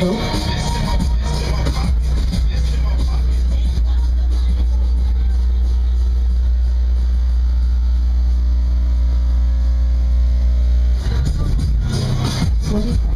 Who? What is that?